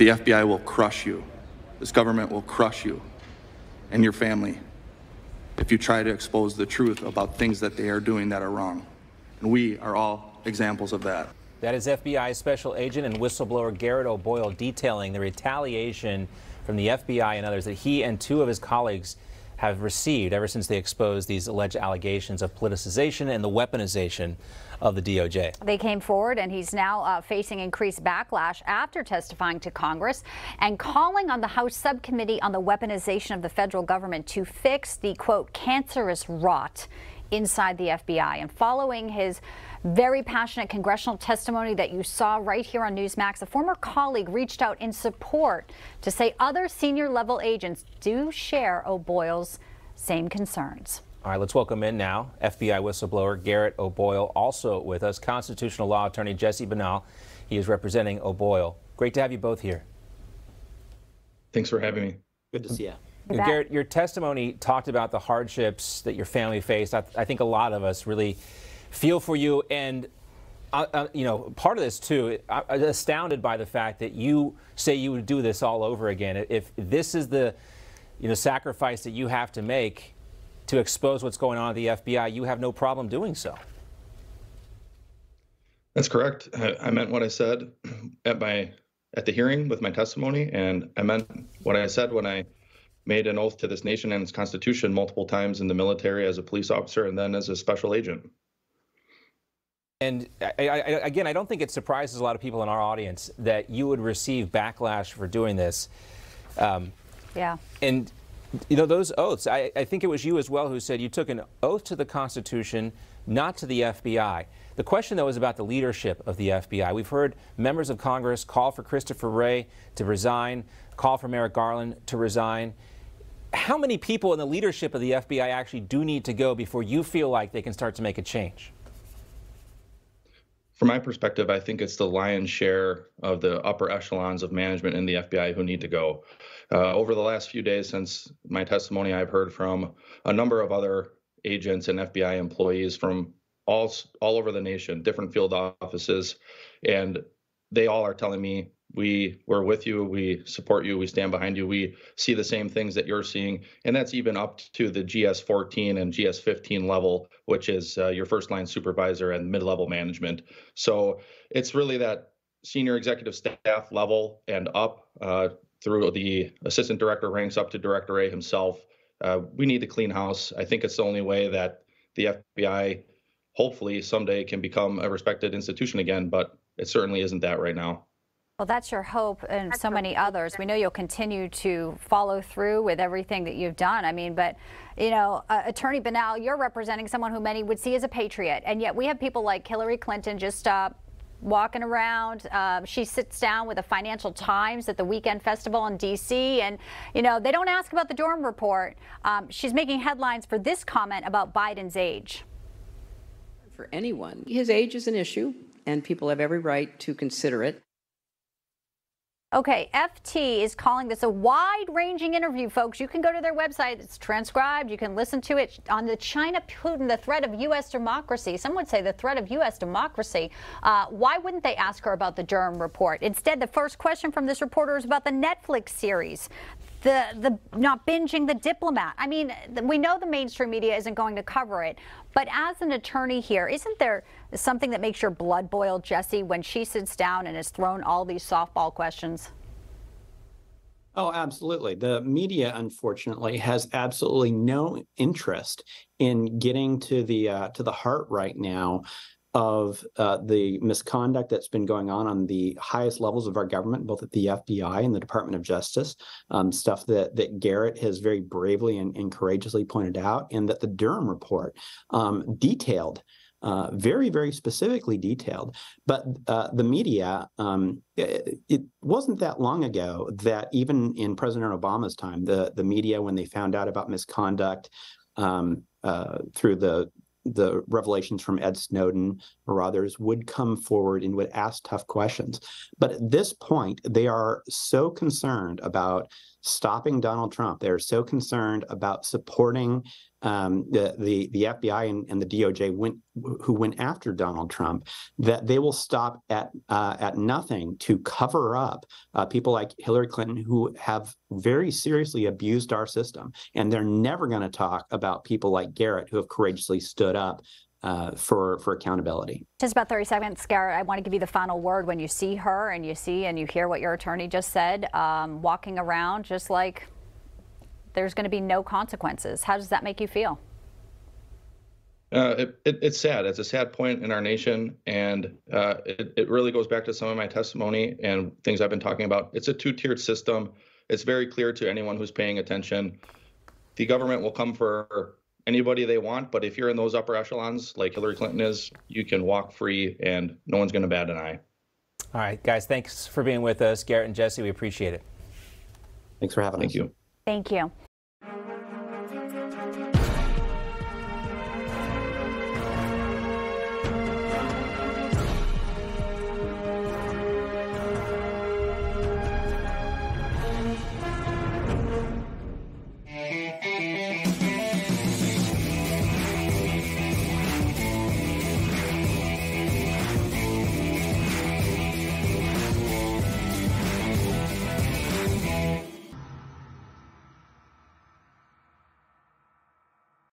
The FBI will crush you. This government will crush you and your family if you try to expose the truth about things that they are doing that are wrong. And we are all examples of that. That is FBI Special Agent and whistleblower Garret O'Boyle detailing the retaliation from the FBI and others that he and two of his colleagues have received ever since they exposed these alleged allegations of politicization and the weaponization of the DOJ. They came forward, and he's now uh, facing increased backlash after testifying to Congress and calling on the House subcommittee on the weaponization of the federal government to fix the quote cancerous rot inside the FBI. And following his very passionate congressional testimony that you saw right here on Newsmax. A former colleague reached out in support to say other senior level agents do share O'Boyle's same concerns. All right, let's welcome in now FBI whistleblower Garret O'Boyle, also with us, constitutional law attorney Jesse Binnall. He is representing O'Boyle. Great to have you both here. Thanks for having me. Good to see you. You Garret, your testimony talked about the hardships that your family faced. I, I think a lot of us really feel for you. And, uh, uh, you know, part of this, too, I'm astounded by the fact that you say you would do this all over again. If this is the, you know, sacrifice that you have to make to expose what's going on at the FBI, you have no problem doing so. That's correct. I meant what I said at my at the hearing with my testimony, and I meant what I said when I made an oath to this nation and its constitution multiple times in the military as a police officer and then as a special agent. And I, I, again, I don't think it surprises a lot of people in our audience that you would receive backlash for doing this. Um, yeah. And, you know, those oaths, I, I think it was you as well who said you took an oath to the Constitution, not to the FBI. The question, though, is about the leadership of the FBI. We've heard members of Congress call for Christopher Wray to resign, call for Merrick Garland to resign. How many people in the leadership of the FBI actually do need to go before you feel like they can start to make a change? from my perspective, I think it's the lion's share of the upper echelons of management in the FBI who need to go. Uh, over the last few days since my testimony, I've heard from a number of other agents and FBI employees from all all over the nation, different field offices, and they all are telling me we we're with you. We support you. We stand behind you. We see the same things that you're seeing. And that's even up to the gs14 and gs15 level which is uh, your first line supervisor and mid-level management. So it's really that senior executive staff level and up uh, through the assistant director ranks up to director Wray himself. Uh, we need to clean house. I think it's the only way that the fbi hopefully someday can become a respected institution again but it certainly isn't that right now well, that's your hope and so many others. We know you'll continue to follow through with everything that you've done. I mean, but, you know, uh, Attorney Binnall, you're representing someone who many would see as a patriot. And yet we have people like Hillary Clinton just uh, walking around. Uh, she sits down with the Financial Times at the Weekend Festival in D.C. And, you know, they don't ask about the Durham report. Um, she's making headlines for this comment about Biden's age. For anyone, his age is an issue, and people have every right to consider it. Okay, FT is calling this a wide ranging interview, folks. You can go to their website, it's transcribed. You can listen to it on the China Putin, the threat of U.S. democracy. Some would say the threat of U.S. democracy. Uh, why wouldn't they ask her about the Durham report? Instead, the first question from this reporter is about the Netflix series the the not binging the diplomat. I mean, we know the mainstream media isn't going to cover it, but as an attorney here, isn't there something that makes your blood boil, Jesse, when she sits down and is thrown all these softball questions? Oh, absolutely. The media, unfortunately, has absolutely no interest in getting to the uh, to the heart right now of uh, the misconduct that's been going on on the highest levels of our government, both at the FBI and the Department of Justice, um, stuff that that Garret has very bravely and, and, courageously pointed out, and that the Durham report um, detailed. Uh, very, very specifically detailed. But uh, the media, um, it, it, wasn't that long ago that even in President Obama's time, the, the media, when they found out about misconduct um, uh, through the the revelations from Ed Snowden or others would come forward and would ask tough questions. But at this point, they are so concerned about stopping Donald Trump. They're so concerned about supporting um, the, the the FBI and, and the DOJ went who went after Donald Trump that they will stop at uh, at nothing to cover up uh, people like Hillary Clinton who have very seriously abused our system, and they're never going to talk about people like Garret who have courageously stood up uh, for for accountability. Just about 30 seconds, Garret. I want to give you the final word when you see her and you see and you hear what your attorney just said, um, walking around just like there's going to be no consequences. How does that make you feel? Uh, it, it, it's sad. It's a sad point in our nation, and uh, it, it really goes back to some of my testimony and things I've been talking about. It's a two-tiered system. It's very clear to anyone who's paying attention. The government will come for anybody they want, but if you're in those upper echelons, like Hillary Clinton is, you can walk free, and no one's going to bat an eye. All right, guys, thanks for being with us. Garret and Jesse, we appreciate it. Thanks for having Thank us. you. Thank you.